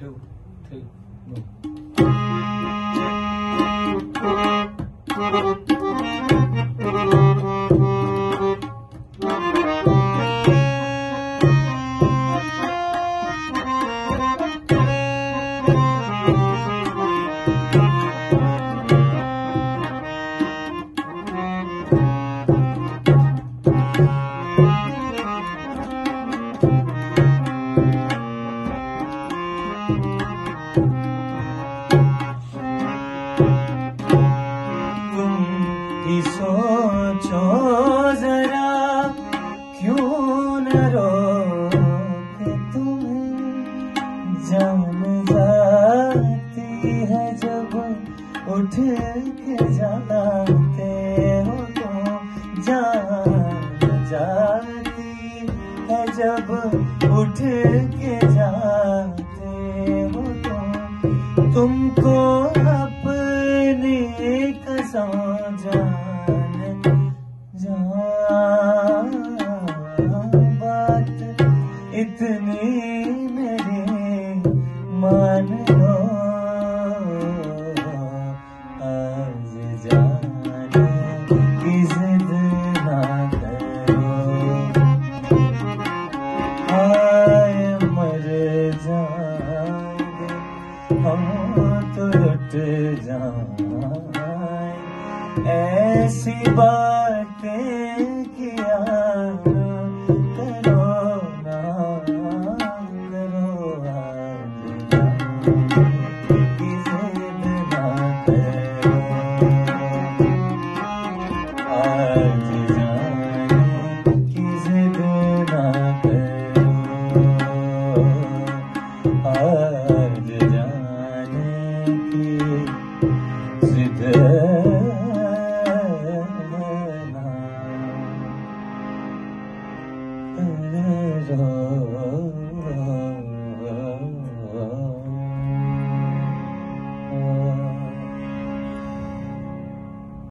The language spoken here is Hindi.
टू three, तुम ही सोचो जरा, क्यों न रोके तुम्हें जान जाती है जब उठ के जाते हो तुम जान जाती है जब उठ के जाते हो तुम तुमको अपनी जान जान बात इतनी तो लुट जाए। ऐसी बातें किया करो ना करो आज 끝내줘